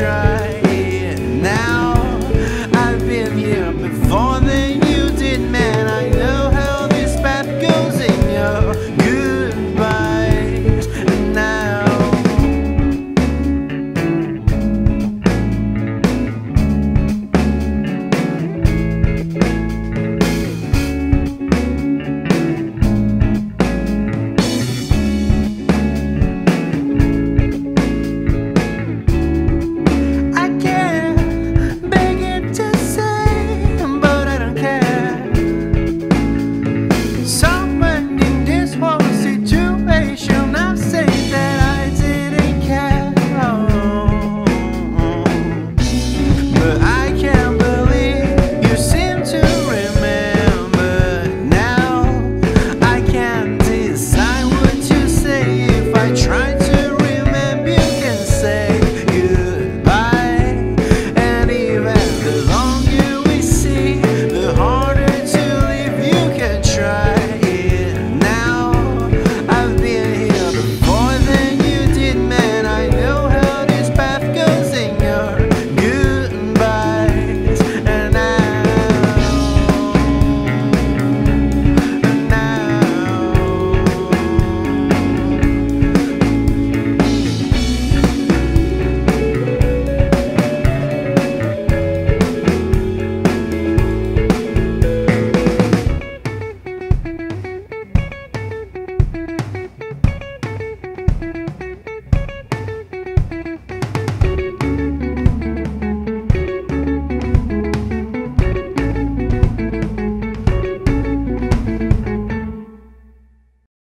try.